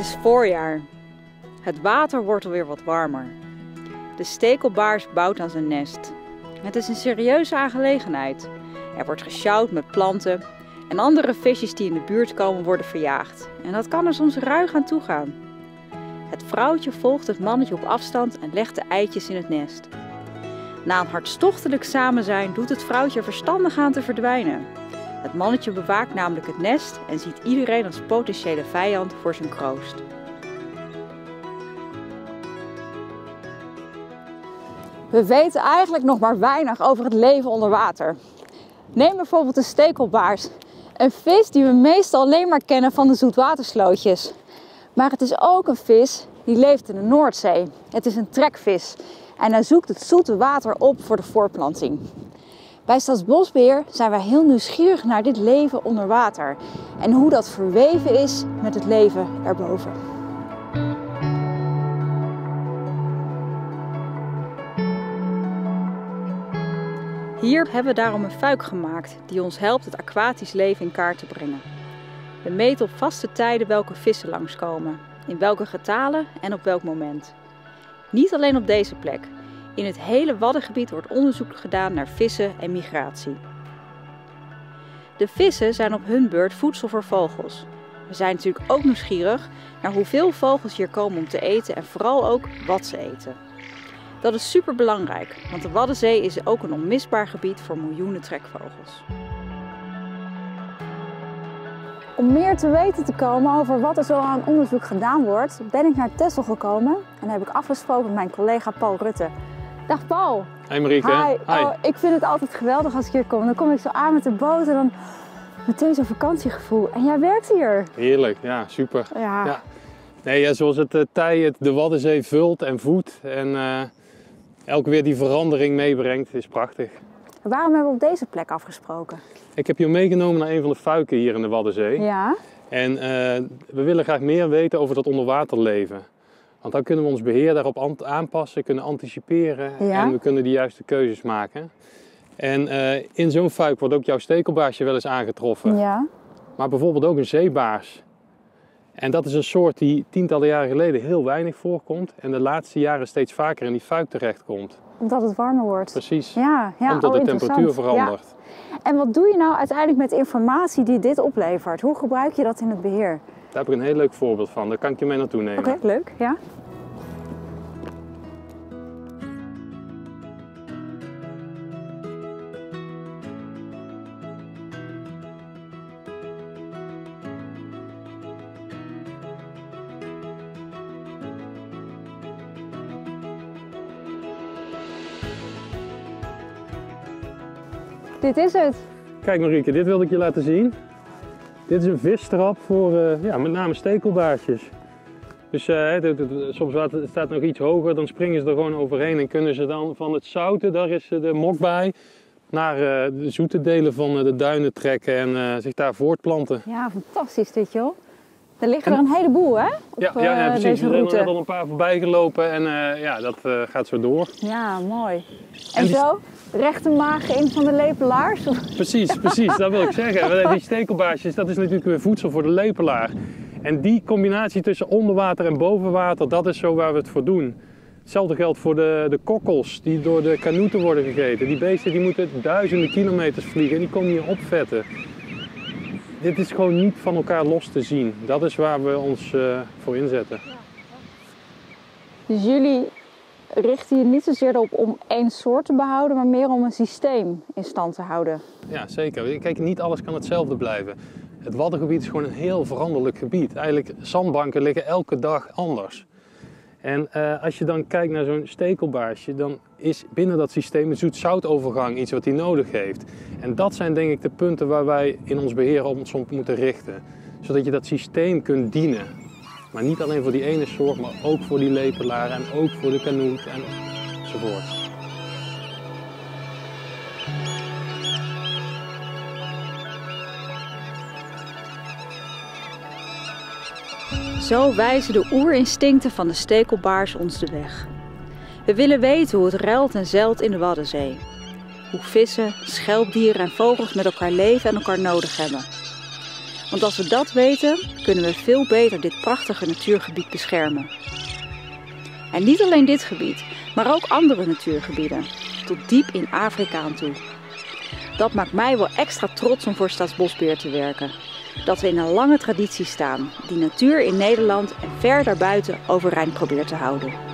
is voorjaar. Het water wordt alweer wat warmer. De stekelbaars bouwt aan zijn nest. Het is een serieuze aangelegenheid. Er wordt gesjouwd met planten en andere visjes die in de buurt komen worden verjaagd. En dat kan er soms ruig aan toe gaan. Het vrouwtje volgt het mannetje op afstand en legt de eitjes in het nest. Na een hartstochtelijk samen zijn doet het vrouwtje er verstandig aan te verdwijnen. Het mannetje bewaakt namelijk het nest en ziet iedereen als potentiële vijand voor zijn kroost. We weten eigenlijk nog maar weinig over het leven onder water. Neem bijvoorbeeld de stekelbaars. Een vis die we meestal alleen maar kennen van de zoetwaterslootjes. Maar het is ook een vis die leeft in de Noordzee. Het is een trekvis en hij zoekt het zoete water op voor de voorplanting. Bij Staatsbosbeheer zijn wij heel nieuwsgierig naar dit leven onder water en hoe dat verweven is met het leven erboven. Hier hebben we daarom een fuik gemaakt die ons helpt het aquatisch leven in kaart te brengen. We meten op vaste tijden welke vissen langskomen, in welke getalen en op welk moment. Niet alleen op deze plek. In het hele Waddengebied wordt onderzoek gedaan naar vissen en migratie. De vissen zijn op hun beurt voedsel voor vogels. We zijn natuurlijk ook nieuwsgierig naar hoeveel vogels hier komen om te eten en vooral ook wat ze eten. Dat is super belangrijk, want de Waddenzee is ook een onmisbaar gebied voor miljoenen trekvogels. Om meer te weten te komen over wat er zo aan onderzoek gedaan wordt, ben ik naar Texel gekomen en heb ik afgesproken met mijn collega Paul Rutte. Dag Paul. Hey Marieke. Hi. Oh, ik vind het altijd geweldig als ik hier kom. Dan kom ik zo aan met de boot en dan meteen zo'n vakantiegevoel. En jij werkt hier. Heerlijk, ja, super. Ja. Ja. Nee, ja, zoals het uh, tij het de Waddenzee vult en voedt en eh, elke weer die verandering meebrengt, is prachtig. Waarom hebben we op deze plek afgesproken? Ik heb je meegenomen naar een van de fuiken hier in de Waddenzee. Ja. En eh, we willen graag meer weten over dat onderwaterleven. Want dan kunnen we ons beheer daarop an- aanpassen, kunnen anticiperen Ja. en we kunnen de juiste keuzes maken. En eh, in zo'n fuik wordt ook jouw stekelbaarsje wel eens aangetroffen. Ja. Maar bijvoorbeeld ook een zeebaars. En dat is een soort die tientallen jaren geleden heel weinig voorkomt en de laatste jaren steeds vaker in die fuik terechtkomt. Omdat het warmer wordt. Precies. Ja, ja. Omdat oh, de temperatuur interessant. verandert. Ja. En wat doe je nou uiteindelijk met informatie die dit oplevert? Hoe gebruik je dat in het beheer? Daar heb ik een heel leuk voorbeeld van. Daar kan ik je mee naartoe nemen. Oké, leuk. Ja. Dit is het. Kijk Marieke, dit wilde ik je laten zien. Dit is een vistrap voor eh, ja, met name stekelbaarsjes. Dus eh, de- soms wat- het staat nog iets hoger, dan springen ze er gewoon overheen en kunnen ze dan van het zoute, daar is eh, de mok bij, naar de zoete delen van de duinen trekken en zich daar voortplanten. Ja, fantastisch dit joh. Er liggen er een heleboel hè? Op Ja, ja, ja precies. Er zijn er al een paar voorbij gelopen en ja, dat gaat zo door. Ja, mooi. En, zo, rechte magen in van de lepelaars. Precies, precies, dat wil ik zeggen. Die stekelbaarsjes, dat is natuurlijk weer voedsel voor de lepelaar. En die combinatie tussen onderwater en bovenwater, dat is zo waar we het voor doen. Hetzelfde geldt voor de, de kokkels die door de kanoeten worden gegeten. Die beesten die moeten duizenden kilometers vliegen en die komen hier opvetten. Dit is gewoon niet van elkaar los te zien. Dat is waar we ons eh, voor inzetten. Dus jullie richten je niet zozeer op om één soort te behouden, maar meer om een systeem in stand te houden. Ja, zeker. Kijk, niet alles kan hetzelfde blijven. Het Waddengebied is gewoon een heel veranderlijk gebied. Eigenlijk, zandbanken liggen elke dag anders. En eh, als je dan kijkt naar zo'n stekelbaarsje, dan is binnen dat systeem de zoet-zoutovergang iets wat hij nodig heeft. En dat zijn denk ik de punten waar wij in ons beheer ons op moeten richten. Zodat je dat systeem kunt dienen. Maar niet alleen voor die ene soort, maar ook voor die lepelaar en ook voor de kanoet en enzovoort. Zo wijzen de oerinstincten van de stekelbaars ons de weg. We willen weten hoe het ruilt en zeilt in de Waddenzee. Hoe vissen, schelpdieren en vogels met elkaar leven en elkaar nodig hebben. Want als we dat weten, kunnen we veel beter dit prachtige natuurgebied beschermen. En niet alleen dit gebied, maar ook andere natuurgebieden, tot diep in Afrika aan toe. Dat maakt mij wel extra trots om voor Staatsbosbeheer te werken. Dat we in een lange traditie staan, die natuur in Nederland en ver daarbuiten overeind probeert te houden.